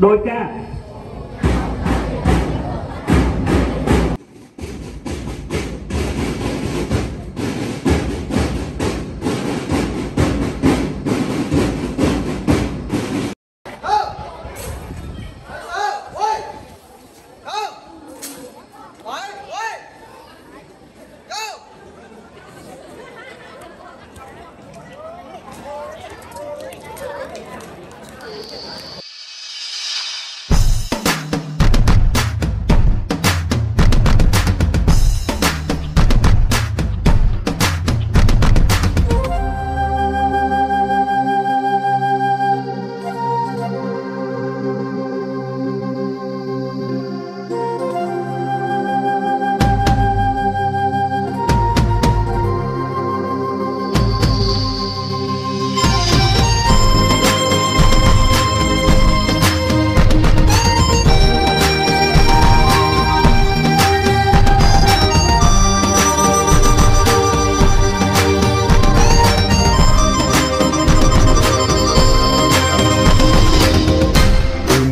dois ca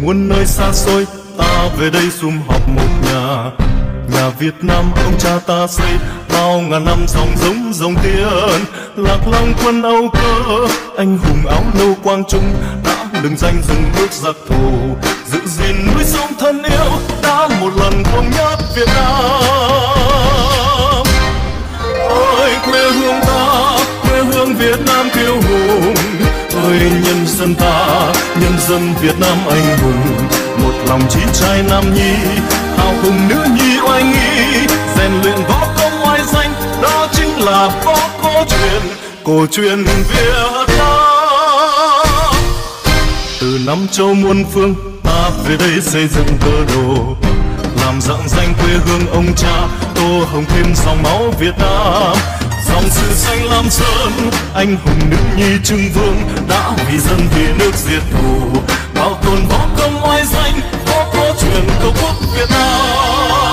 muôn nơi xa xôi, ta về đây sum họp một nhà. Nhà Việt Nam ông cha ta xây, bao ngàn năm dòng giống, dòng tiên lạc long quân âu cơ, anh hùng áo nâu quang trung, đã lừng danh dừng bước giặc thù. Giữ gìn núi sông thân yêu, đã một lần thống nhất Việt Nam. Ôi, quê hương ta, quê hương Việt Nam dân ta, nhân dân Việt Nam anh hùng. Một lòng chí trai nam nhi, hào hùng nữ nhi oai nghi. Rèn luyện võ công oai danh, đó chính là võ cổ truyền cổ truyền Việt Nam. Từ năm châu muôn phương, ta về đây xây dựng cơ đồ. Làm dạng danh quê hương ông cha, tô hồng thêm dòng máu Việt Nam dòng sự xanh lam sơn, anh hùng nữ nhi trưng vương, đã vì dân vì nước diệt thù. Bảo tồn võ công oai danh, võ cổ truyền tổ quốc Việt Nam.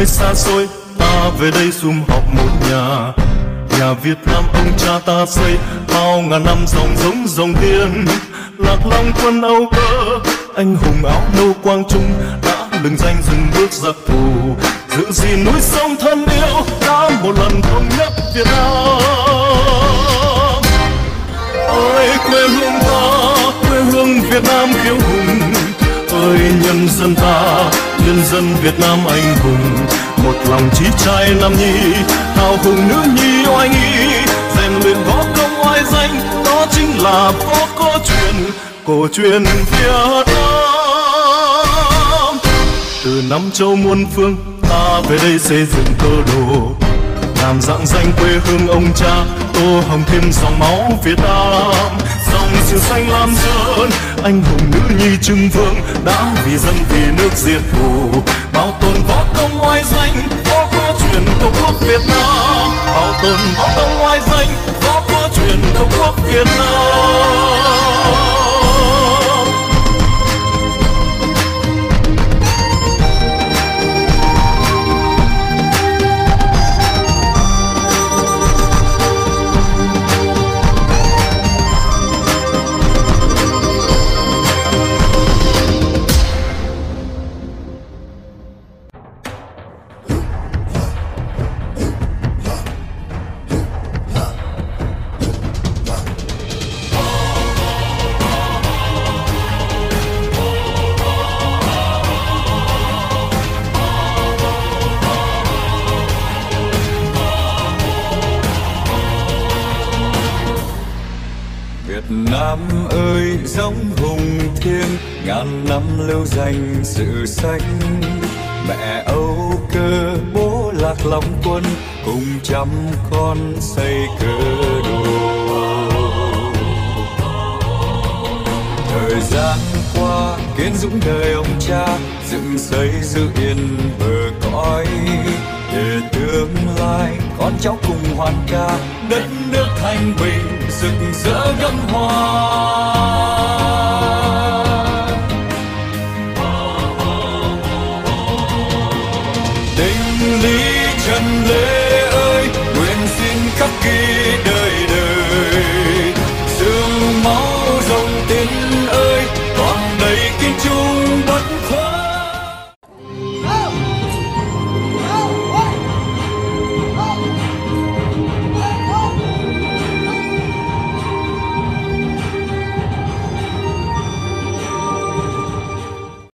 Nơi xa xôi, ta về đây sum họp một nhà. Nhà Việt Nam ông cha ta xây, bao ngàn năm dòng giống dòng tiên lạc long quân âu cơ, anh hùng áo nâu quang trung, đã lừng danh dừng bước giặc thù. Giữ gìn núi sông thân yêu, đã một lần thống nhất Việt Nam. Ơi quê hương ta, quê hương Việt Nam kiêu hùng ơi, nhân dân ta, nhân dân Việt Nam anh hùng. Một lòng chí trai nam nhi, hào hùng nữ nhi oai nghi. Rèn luyện võ công oai danh, đó chính là võ cổ truyền. Cổ truyền Việt Nam. Từ năm châu muôn phương, ta về đây xây dựng cơ đồ. Làm dạng danh quê hương ông cha, tô hồng thêm dòng máu Việt Nam. Dòng sự xanh lam sơn anh hùng nữ nhi trưng vương, đã vì dân vì nước diệt thù. Bảo tồn võ công oai danh, võ cổ truyền tổ quốc Việt Nam. Bảo tồn võ công oai danh, võ cổ truyền tổ quốc Việt Nam. Nam ơi, giống hùng thiên, ngàn năm lưu danh sự xanh. Mẹ Âu cơ, bố lạc lòng quân, cùng trăm con xây cơ đồ. Thời gian qua, kiến dũng đời ông cha, dựng xây giữ yên bờ cõi để tương lai, con cháu cùng hoàn ca, đất nước thanh bình, rực rỡ gấm hoa.